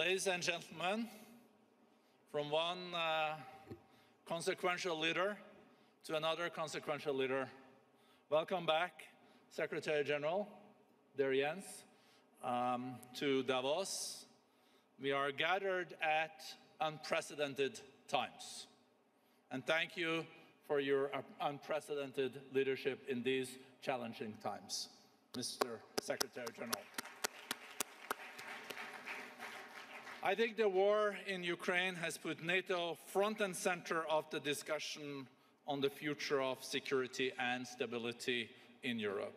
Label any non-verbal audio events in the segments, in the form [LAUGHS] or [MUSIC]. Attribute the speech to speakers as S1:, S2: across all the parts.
S1: Ladies and gentlemen, from one uh, consequential leader to another consequential leader, welcome back, Secretary General, dear Jens, um, to Davos. We are gathered at unprecedented times. And thank you for your unprecedented leadership in these challenging times, Mr. Secretary General. I think the war in Ukraine has put NATO front and center of the discussion on the future of security and stability in Europe.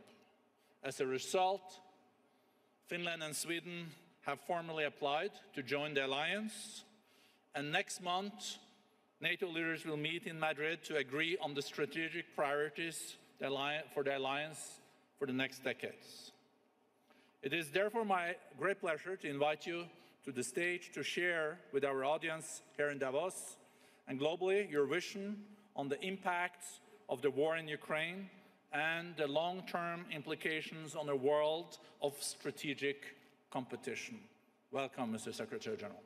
S1: As a result, Finland and Sweden have formally applied to join the alliance, and next month, NATO leaders will meet in Madrid to agree on the strategic priorities for the alliance for the next decades. It is therefore my great pleasure to invite you to the stage to share with our audience here in Davos and globally your vision on the impacts of the war in Ukraine and the long-term implications on a world of strategic competition. Welcome, Mr. Secretary General.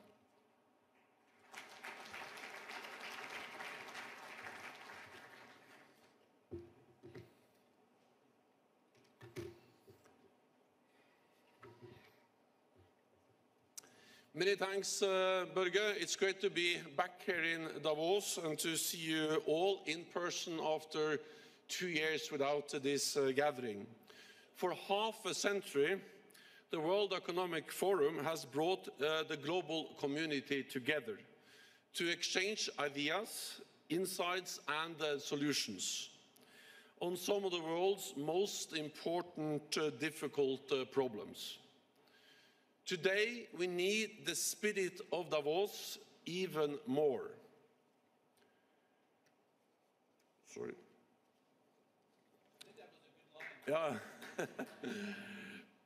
S2: Many thanks, uh, Børge. It's great to be back here in Davos and to see you all in person after two years without this uh, gathering. For half a century, the World Economic Forum has brought uh, the global community together to exchange ideas, insights and uh, solutions on some of the world's most important uh, difficult uh, problems. Today, we need the spirit of Davos even more. Sorry. Yeah. [LAUGHS]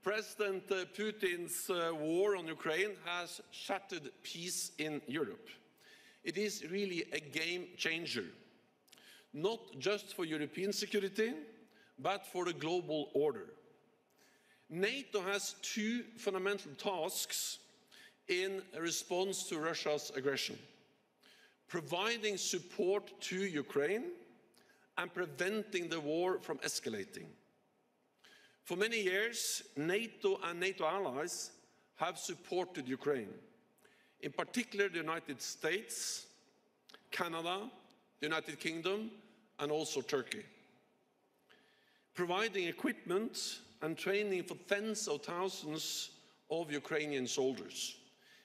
S2: President uh, Putin's uh, war on Ukraine has shattered peace in Europe. It is really a game changer, not just for European security, but for the global order. NATO has two fundamental tasks in response to Russia's aggression. Providing support to Ukraine and preventing the war from escalating. For many years, NATO and NATO allies have supported Ukraine, in particular the United States, Canada, the United Kingdom, and also Turkey. Providing equipment and training for tens of thousands of Ukrainian soldiers.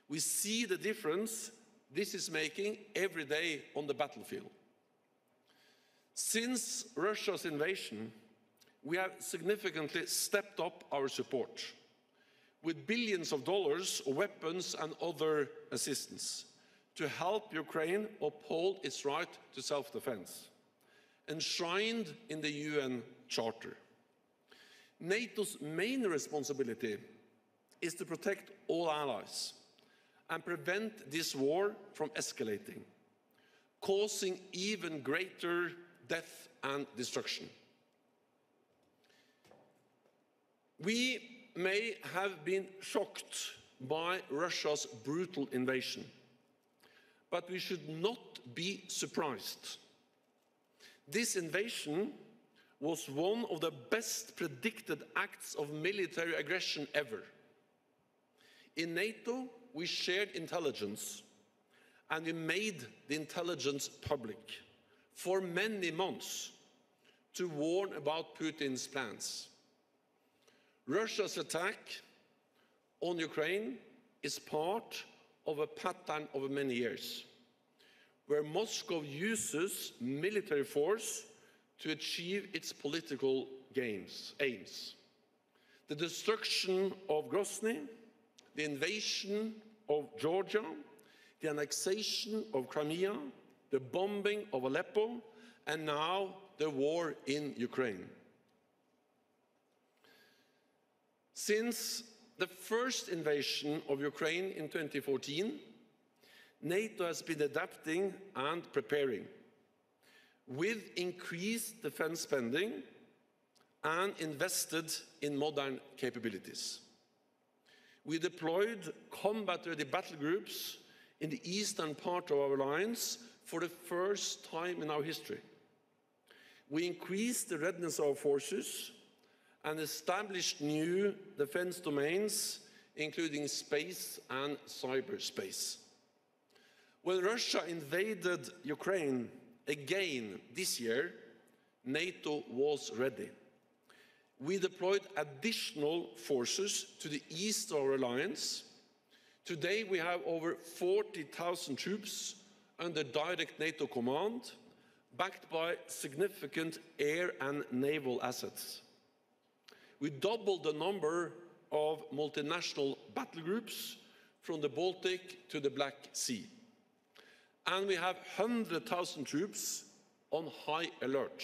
S2: We see the difference this is making every day on the battlefield. Since Russia's invasion, we have significantly stepped up our support with billions of dollars of weapons and other assistance to help Ukraine uphold its right to self-defense, enshrined in the UN Charter. NATO's main responsibility is to protect all allies and prevent this war from escalating, causing even greater death and destruction. We may have been shocked by Russia's brutal invasion, but we should not be surprised. This invasion was one of the best predicted acts of military aggression ever. In NATO, we shared intelligence and we made the intelligence public for many months to warn about Putin's plans. Russia's attack on Ukraine is part of a pattern over many years, where Moscow uses military force to achieve its political games, aims. The destruction of Grozny, the invasion of Georgia, the annexation of Crimea, the bombing of Aleppo, and now the war in Ukraine. Since the first invasion of Ukraine in 2014, NATO has been adapting and preparing with increased defense spending and invested in modern capabilities. we deployed combat-ready battle groups in the eastern part of our alliance for the first time in our history. We increased the readiness of our forces and established new defense domains, including space and cyberspace. When Russia invaded Ukraine again this year, NATO was ready. We deployed additional forces to the east of our alliance. Today we have over 40,000 troops under direct NATO command, backed by significant air and naval assets. We doubled the number of multinational battle groups from the Baltic to the Black Sea. And we have 100,000 troops on high alert,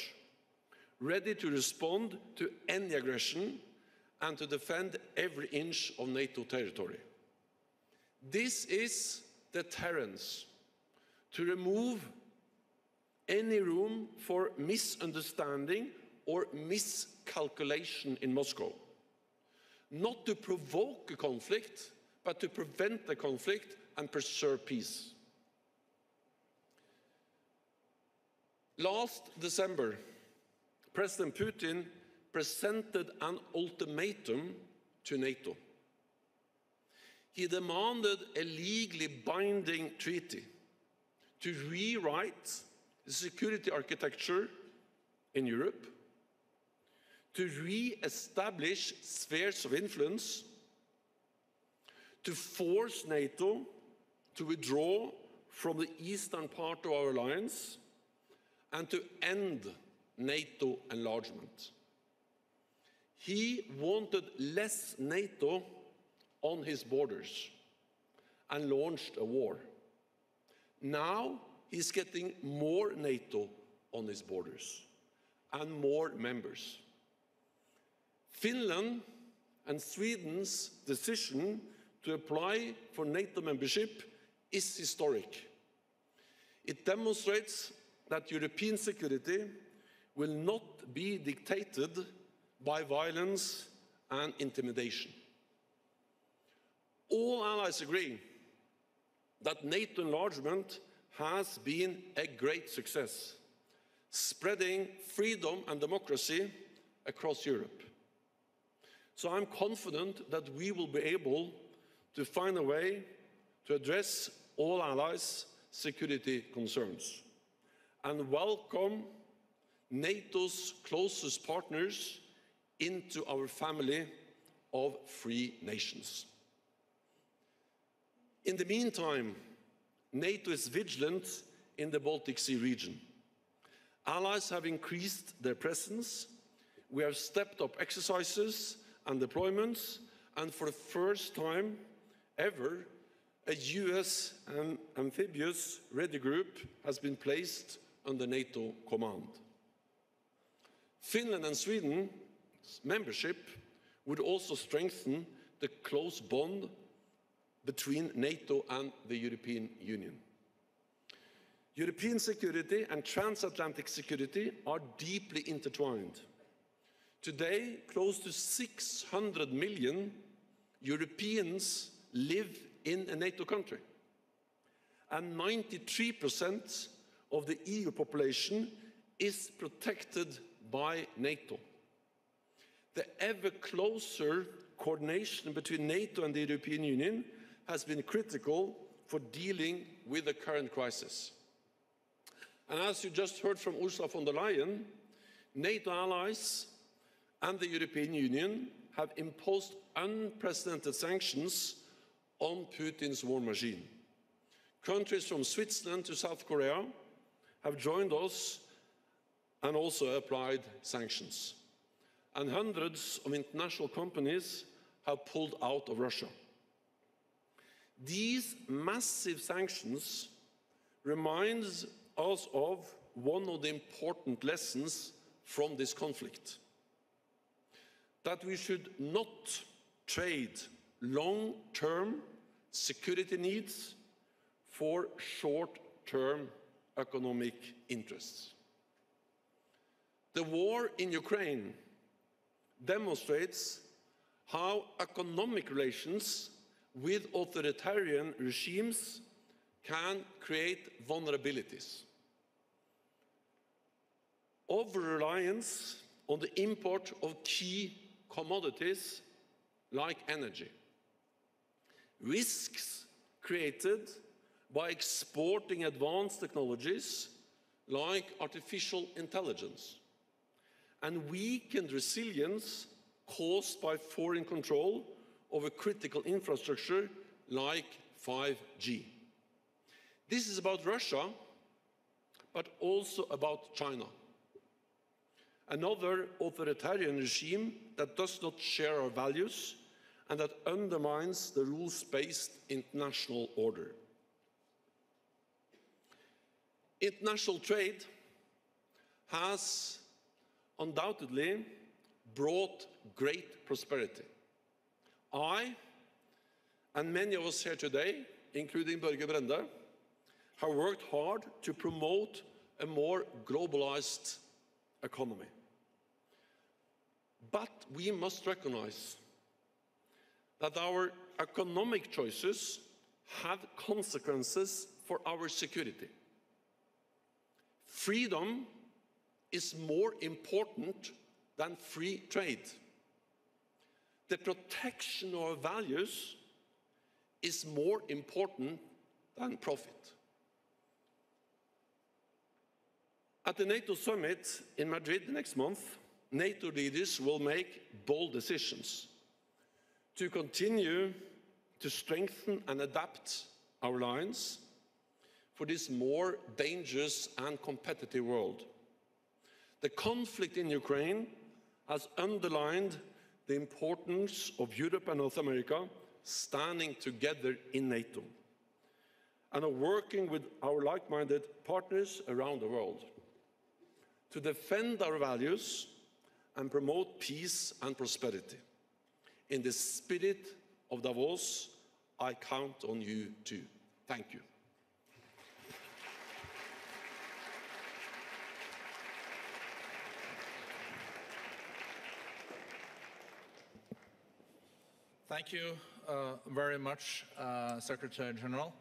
S2: ready to respond to any aggression and to defend every inch of NATO territory. This is deterrence to remove any room for misunderstanding or miscalculation in Moscow. Not to provoke a conflict, but to prevent a conflict and preserve peace. Last December, President Putin presented an ultimatum to NATO. He demanded a legally binding treaty to rewrite the security architecture in Europe, to re-establish spheres of influence, to force NATO to withdraw from the eastern part of our alliance, and to end NATO enlargement. He wanted less NATO on his borders and launched a war. Now he's getting more NATO on his borders and more members. Finland and Sweden's decision to apply for NATO membership is historic. It demonstrates that European security will not be dictated by violence and intimidation. All allies agree that NATO enlargement has been a great success, spreading freedom and democracy across Europe. So I'm confident that we will be able to find a way to address all allies' security concerns and welcome NATO's closest partners into our family of free nations. In the meantime, NATO is vigilant in the Baltic Sea region. Allies have increased their presence. We have stepped up exercises and deployments, and for the first time ever, a US amphibious ready group has been placed under NATO command. Finland and Sweden's membership would also strengthen the close bond between NATO and the European Union. European security and transatlantic security are deeply intertwined. Today, close to 600 million Europeans live in a NATO country, and 93% of the EU population is protected by NATO. The ever closer coordination between NATO and the European Union has been critical for dealing with the current crisis. And as you just heard from Ursula von der Leyen, NATO allies and the European Union have imposed unprecedented sanctions on Putin's war machine. Countries from Switzerland to South Korea have joined us and also applied sanctions. And hundreds of international companies have pulled out of Russia. These massive sanctions reminds us of one of the important lessons from this conflict. That we should not trade long-term security needs for short-term economic interests. The war in Ukraine demonstrates how economic relations with authoritarian regimes can create vulnerabilities. Over reliance on the import of key commodities like energy. Risks created by exporting advanced technologies like artificial intelligence and weakened resilience caused by foreign control over critical infrastructure like 5G. This is about Russia, but also about China. Another authoritarian regime that does not share our values and that undermines the rules-based international order. International trade has undoubtedly brought great prosperity. I and many of us here today, including Børge Brende, have worked hard to promote a more globalized economy. But we must recognize that our economic choices have consequences for our security. Freedom is more important than free trade. The protection of values is more important than profit. At the NATO summit in Madrid next month, NATO leaders will make bold decisions to continue to strengthen and adapt our alliance for this more dangerous and competitive world. The conflict in Ukraine has underlined the importance of Europe and North America standing together in NATO and working with our like-minded partners around the world to defend our values and promote peace and prosperity. In the spirit of Davos, I count on you too. Thank you.
S1: Thank you uh, very much, uh, Secretary General.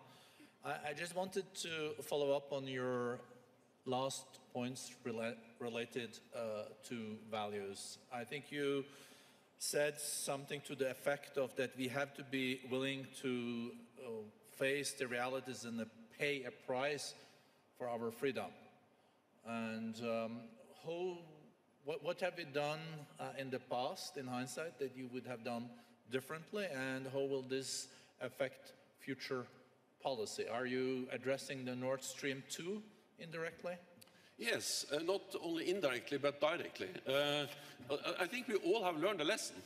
S1: I, I, just wanted to follow up on your last points rela related uh, to values. I think you said something to the effect of that we have to be willing to uh, face the realities and pay a price for our freedom. And um, how, what, what, have we done uh, in the past, in hindsight, that you would have done differently, and how will this affect future policy? Are you addressing the Nord Stream 2 indirectly?
S2: Yes, uh, not only indirectly, but directly. Uh, I think we all have learned a lesson.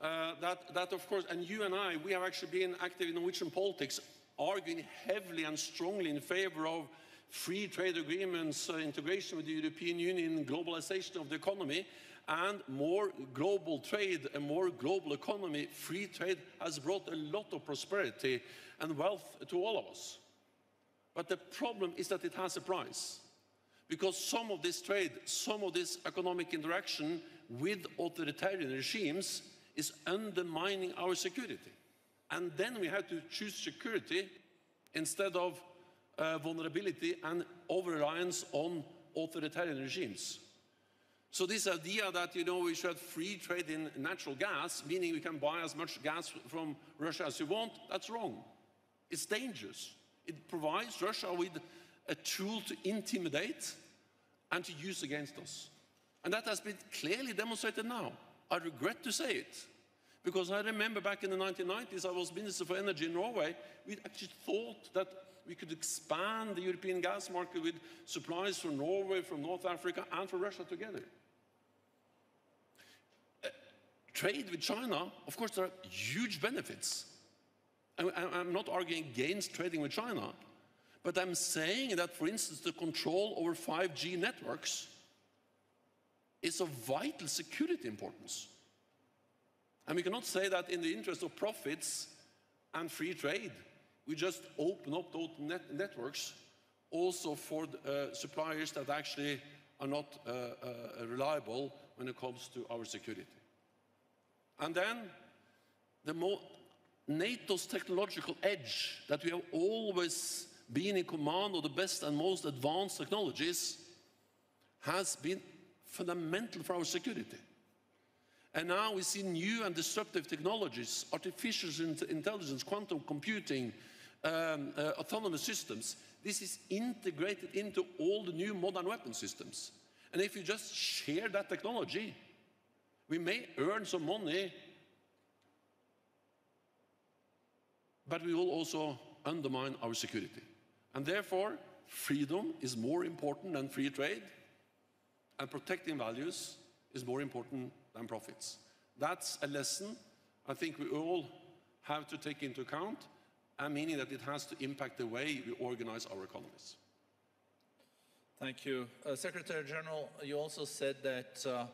S2: Uh, that, that, of course, and you and I, we have actually been active in Norwegian politics, arguing heavily and strongly in favor of free trade agreements, uh, integration with the European Union, globalization of the economy, and more global trade, a more global economy. Free trade has brought a lot of prosperity and wealth to all of us. But the problem is that it has a price because some of this trade, some of this economic interaction with authoritarian regimes is undermining our security. And then we have to choose security instead of uh, vulnerability and over-reliance on authoritarian regimes. So this idea that, you know, we should have free trade in natural gas, meaning we can buy as much gas from Russia as you want, that's wrong. It's dangerous. It provides Russia with a tool to intimidate and to use against us. And that has been clearly demonstrated now. I regret to say it. Because I remember back in the 1990s, I was Minister for Energy in Norway. We actually thought that we could expand the European gas market with supplies from Norway, from North Africa, and from Russia together. Trade with China, of course, there are huge benefits. I'm not arguing against trading with China, but I'm saying that, for instance, the control over 5G networks is of vital security importance. And we cannot say that in the interest of profits and free trade, we just open up those net networks also for uh, suppliers that actually are not uh, uh, reliable when it comes to our security. And then the more NATO's technological edge, that we have always been in command of the best and most advanced technologies, has been fundamental for our security. And now we see new and disruptive technologies, artificial intelligence, quantum computing, um, uh, autonomous systems. This is integrated into all the new modern weapon systems. And if you just share that technology, we may earn some money, but we will also undermine our security. And therefore, freedom is more important than free trade, and protecting values is more important than profits. That's a lesson I think we all have to take into account, and meaning that it has to impact the way we organize our economies.
S1: Thank you. Uh, Secretary General, you also said that uh,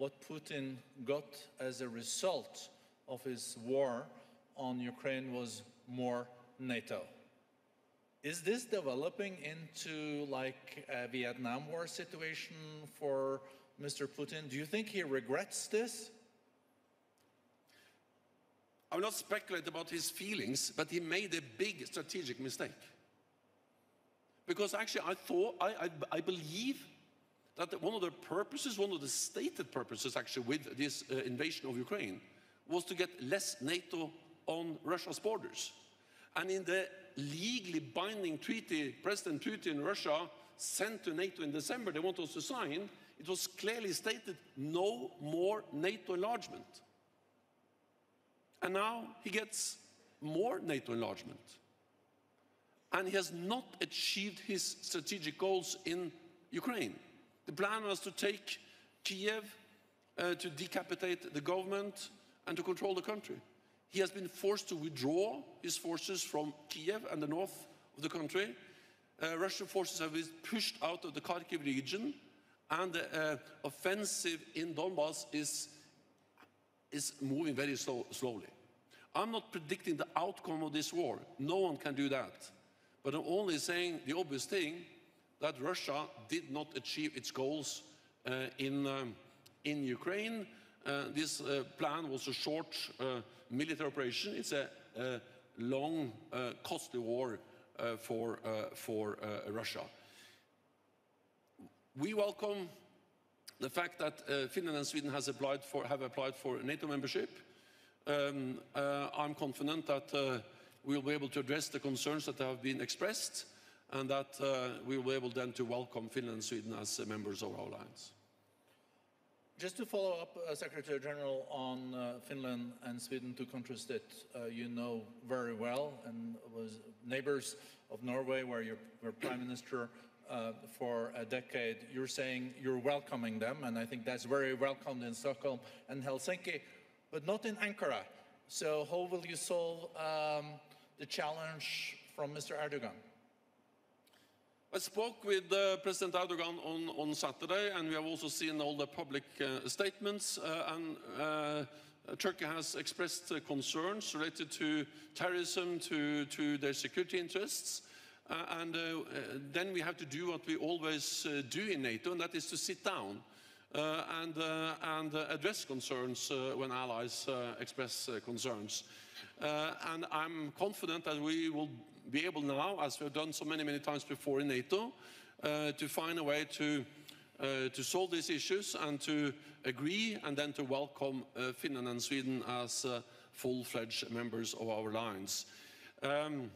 S1: what Putin got as a result of his war on Ukraine was more NATO. Is this developing into like a Vietnam War situation for Mr. Putin? Do you think he regrets this?
S2: I will not speculate about his feelings, but he made a big strategic mistake. Because actually, I thought, I, I, I believe that one of the purposes, one of the stated purposes actually with this uh, invasion of Ukraine was to get less NATO on Russia's borders. And in the legally binding treaty, President Putin in Russia sent to NATO in December, they want us to sign, it was clearly stated no more NATO enlargement. And now he gets more NATO enlargement. And he has not achieved his strategic goals in Ukraine. The plan was to take Kiev, uh, to decapitate the government, and to control the country. He has been forced to withdraw his forces from Kiev and the north of the country. Uh, Russian forces have been pushed out of the Kharkiv region, and the uh, offensive in Donbass is, is moving very slow, slowly. I'm not predicting the outcome of this war. No one can do that. But I'm only saying the obvious thing that Russia did not achieve its goals uh, in, um, in Ukraine. Uh, this uh, plan was a short uh, military operation. It's a, a long, uh, costly war uh, for, for Russia. We welcome the fact that Finland and Sweden applied for, have applied for NATO membership. Um, I'm confident that we'll be able to address the concerns that have been expressed and that uh, we will be able then to welcome Finland and Sweden as uh, members of our alliance.
S1: Just to follow up, uh, Secretary General, on uh, Finland and Sweden, two countries that uh, you know very well and was neighbors of Norway, where you were Prime Minister uh, for a decade. You're saying you're welcoming them, and I think that's very welcomed in Stockholm and Helsinki, but not in Ankara. So how will you solve um, the challenge from Mr. Erdogan?
S2: I spoke with uh, President Erdogan on, on Saturday, and we have also seen all the public uh, statements. Uh, and uh, Turkey has expressed uh, concerns related to terrorism, to, to their security interests. Uh, and then we have to do what we always do in NATO, and that is to sit down and, and address concerns when allies express concerns. and I'm confident that we will be able now, as we have done so many, many times before in NATO, uh, to find a way to, uh, to solve these issues and to agree and then to welcome uh, Finland and Sweden as uh, full-fledged members of our alliance. Um,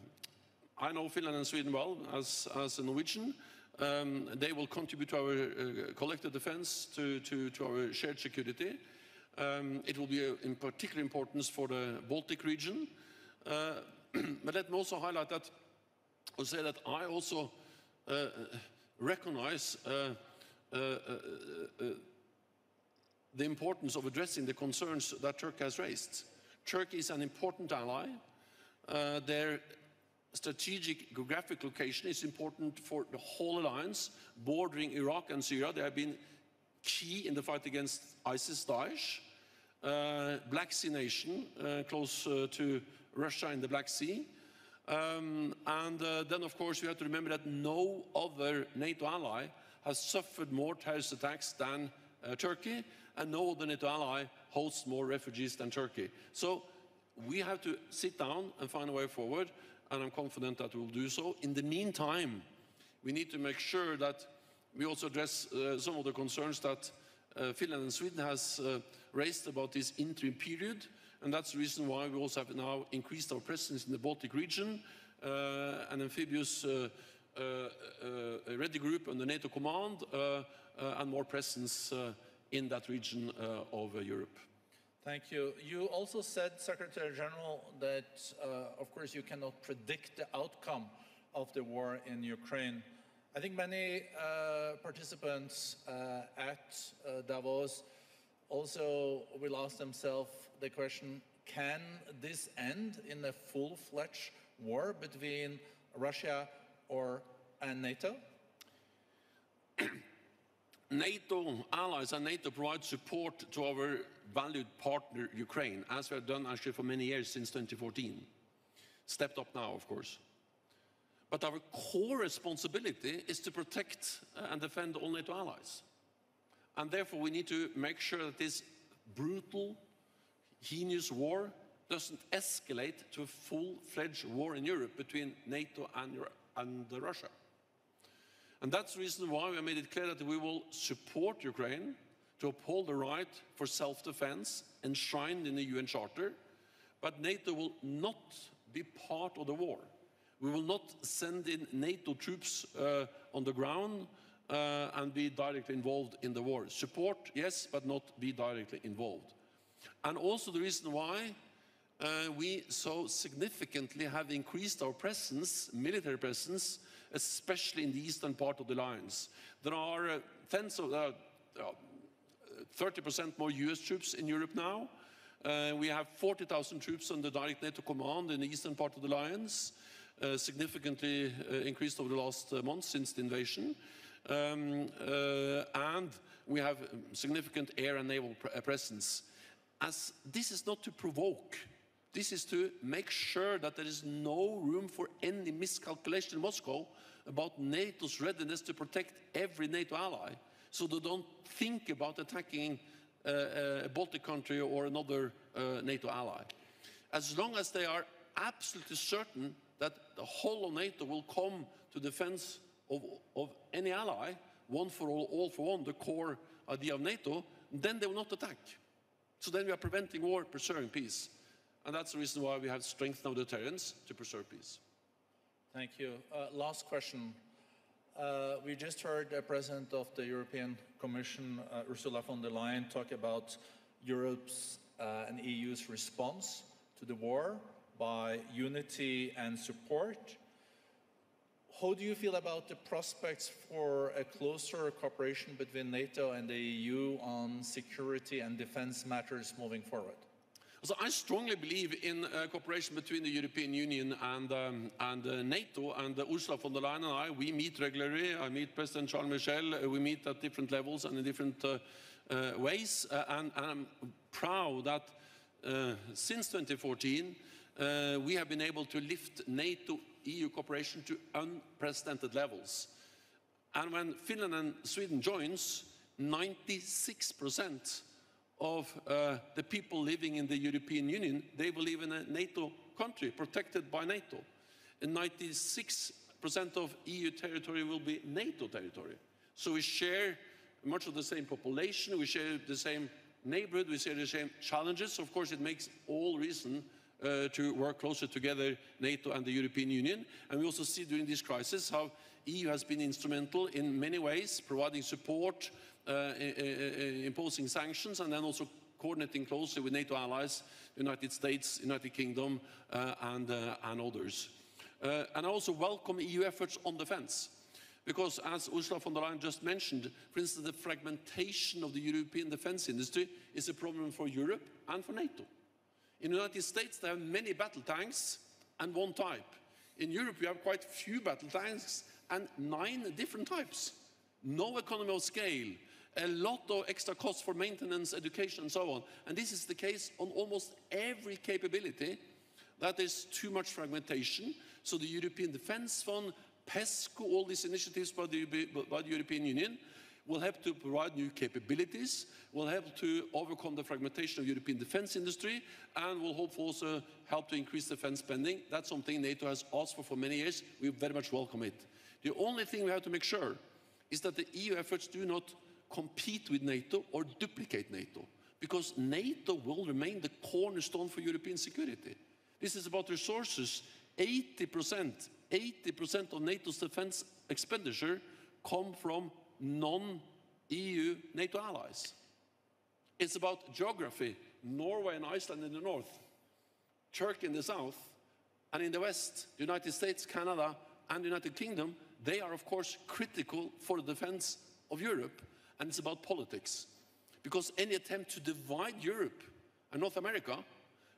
S2: I know Finland and Sweden well as, as a Norwegian. Um, they will contribute to our uh, collective defense, to, to, to, our shared security. Um, it will be in particular importance for the Baltic region. Uh, [CLEARS THROAT] but let me also highlight that, or say that I also uh, recognize uh, uh, uh, the importance of addressing the concerns that Turkey has raised. Turkey is an important ally. their strategic geographic location is important for the whole alliance, bordering Iraq and Syria. They have been key in the fight against ISIS, Daesh. Uh, Black Sea nation, uh, close uh, to Russia in the Black Sea. Um, and uh, then, of course, we have to remember that no other NATO ally has suffered more terrorist attacks than uh, Turkey, and no other NATO ally hosts more refugees than Turkey. So we have to sit down and find a way forward, and I'm confident that we'll do so. In the meantime, we need to make sure that we also address uh, some of the concerns that uh, Finland and Sweden has uh, raised about this interim period, and that's the reason why we also have now increased our presence in the Baltic region, uh, an amphibious uh, uh, uh, ready group under NATO command, uh, and more presence in that region of Europe.
S1: Thank you. You also said, Secretary General, that of course you cannot predict the outcome of the war in Ukraine. I think many uh, participants uh, at uh, Davos also will ask themselves the question can this end in a full fledged war between Russia or, and NATO? [CLEARS THROAT]
S2: NATO allies and NATO provide support to our valued partner Ukraine, as we have done actually for many years since 2014. Stepped up now, of course. But our core responsibility is to protect uh, and defend all NATO allies. And therefore, we need to make sure that this brutal, heinous war doesn't escalate to a full-fledged war in Europe between NATO and, and Russia. And that's the reason why we made it clear that we will support Ukraine to uphold the right for self-defense enshrined in the UN Charter, but NATO will not be part of the war. We will not send in NATO troops uh, on the ground uh, and be directly involved in the war. Support, yes, but not be directly involved. And also the reason why uh, we so significantly have increased our presence, military presence, especially in the eastern part of the alliance. There are uh, tens of, uh, 30% more US troops in Europe now. Uh, we have 40,000 troops under direct NATO command in the eastern part of the alliance, uh, significantly uh, increased over the last uh, months since the invasion. Um, uh, and we have significant air and naval pre presence. As this is not to provoke, this is to make sure that there is no room for any miscalculation in Moscow about NATO's readiness to protect every NATO ally. So they don't think about attacking uh, a Baltic country or another uh, NATO ally. As long as they are absolutely certain that the whole of NATO will come to defense of, of any ally, one for all, all for one, the core idea of NATO, then they will not attack. So then we are preventing war, preserving peace. And that's the reason why we have strengthened our deterrence to preserve peace.
S1: Thank you. Uh, last question. Uh, we just heard the President of the European Commission, uh, Ursula von der Leyen, talk about Europe's uh, and EU's response to the war by unity and support. How do you feel about the prospects for a closer cooperation between NATO and the EU on security and defense matters moving forward?
S2: So I strongly believe in uh, cooperation between the European Union and, um, and uh, NATO. And uh, Ursula von der Leyen and I, we meet regularly. I meet President Charles Michel. Uh, we meet at different levels and in different uh, uh, ways. And, and, I'm proud that since 2014, we have been able to lift NATO-EU cooperation to unprecedented levels. And when Finland and Sweden joins, 96 percent of uh, the people living in the European Union, they will live in a NATO country protected by NATO. And 96% of EU territory will be NATO territory. So we share much of the same population, we share the same neighborhood, we share the same challenges. Of course, it makes all reason uh, to work closer together, NATO and the European Union. And we also see during this crisis how EU has been instrumental in many ways, providing support, uh, imposing sanctions, and then also coordinating closely with NATO allies, the United States, United Kingdom, uh, and, uh, and others. Uh, and I also welcome EU efforts on defense. Because as Ursula von der Leyen just mentioned, for instance, the fragmentation of the European defense industry is a problem for Europe and for NATO. In the United States, there are many battle tanks and one type. In Europe, we have quite few battle tanks and nine different types. No economy of scale, a lot of extra costs for maintenance, education, and so on. And this is the case on almost every capability that is too much fragmentation. So the European Defence Fund, PESCO, all these initiatives by the, by the European Union will help to provide new capabilities, will help to overcome the fragmentation of European defense industry, and will hopefully also help to increase defense spending. That's something NATO has asked for for many years. We very much welcome it. The only thing we have to make sure is that the EU efforts do not compete with NATO or duplicate NATO, because NATO will remain the cornerstone for European security. This is about resources. 80%, 80% of NATO's defense expenditure come from non-EU NATO allies. It's about geography. Norway and Iceland in the north, Turkey in the south, and in the west, the United States, Canada, and the United Kingdom, they are of course critical for the defense of Europe, and it's about politics. Because any attempt to divide Europe and North America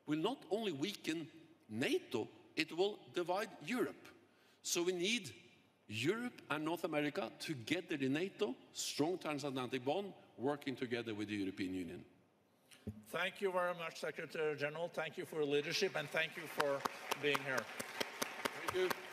S2: will not only weaken NATO, it will divide Europe. So we need Europe and North America together in NATO, strong transatlantic bond, working together with the European Union.
S1: Thank you very much, Secretary General. Thank you for your leadership and thank you for being here.
S2: Thank you.